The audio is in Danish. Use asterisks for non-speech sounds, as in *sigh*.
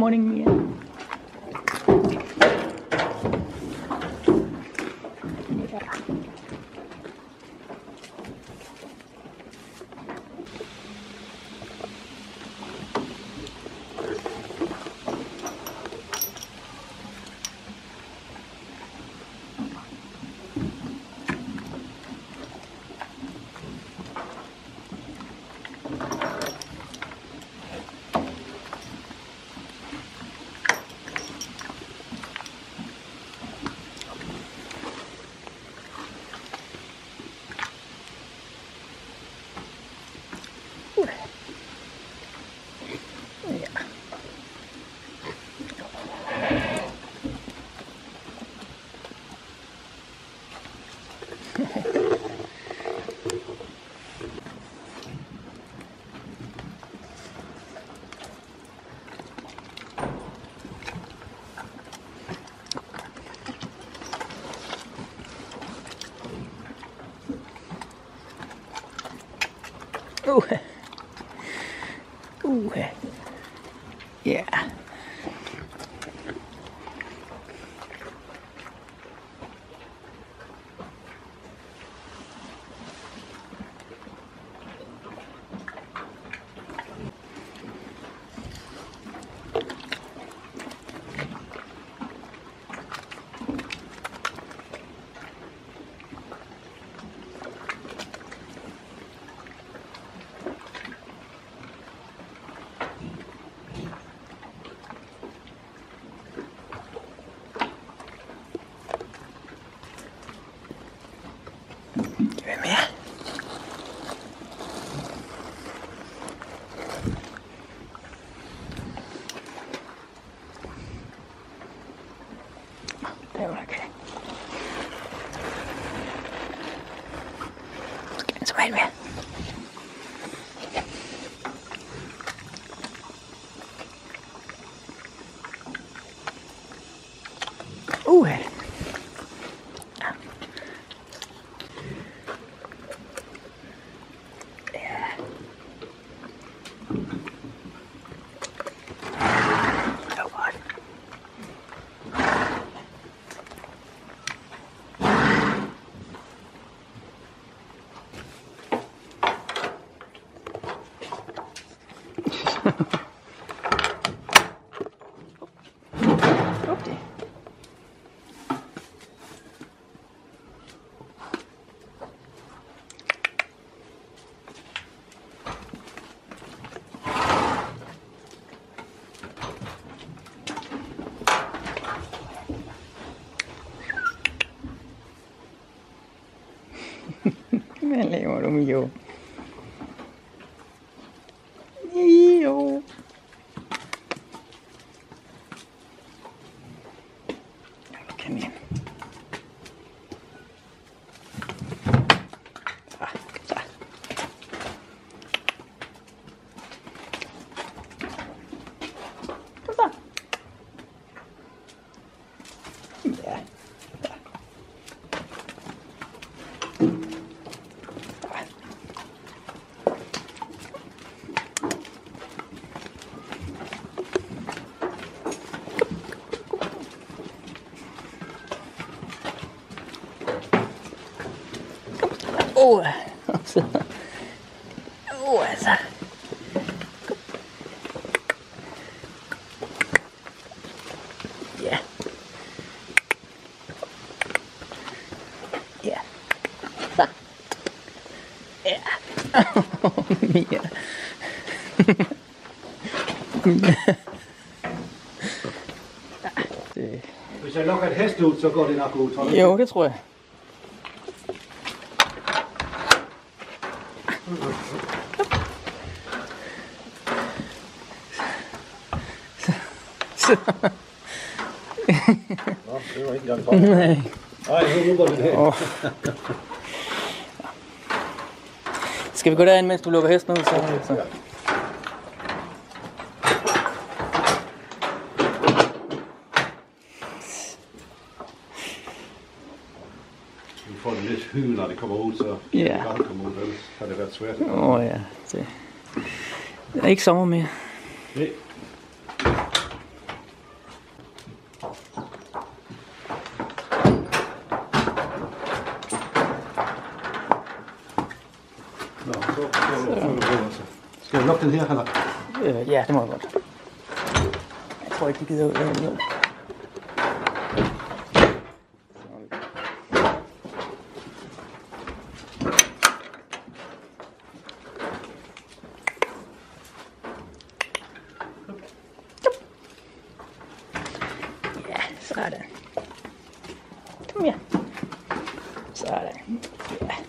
morning, Mia. Ja. Ooh. Ooh. Yeah. Uh, det var godt. *laughs* 没我都没有。Åh, altså. Åh, altså. Ja. Ja. Så. Ja. Mia. Mia. Det, Hvis jeg lokker et hest ud, så går det nok ud, jo, det tror jeg. Så. Nå, det var ikke engang for. Nej. Nej, nu går det. Åh. Skal vi gå derind, mens du lukker hesten ud? Så, så. får det lidt hyl, når det kommer ud, så ja. det bare kommer ud, ellers har det været svært. Åh oh, ja, det er ikke sommer mere. Nej. Nå, så, så, så, så. Altså. Skal jeg lukke den her, eller? Øh, ja, det må jeg godt. Jeg tror ikke, de gider ud af det. Side. Come here. Side. Yeah.